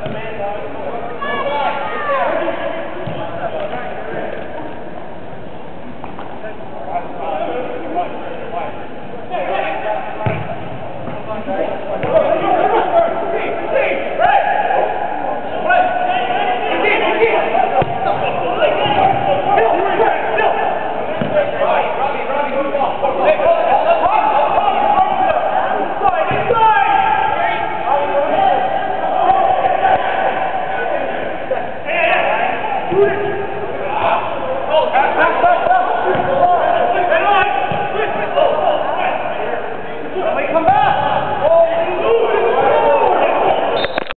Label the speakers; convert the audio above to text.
Speaker 1: Pass, pass, pass, pass.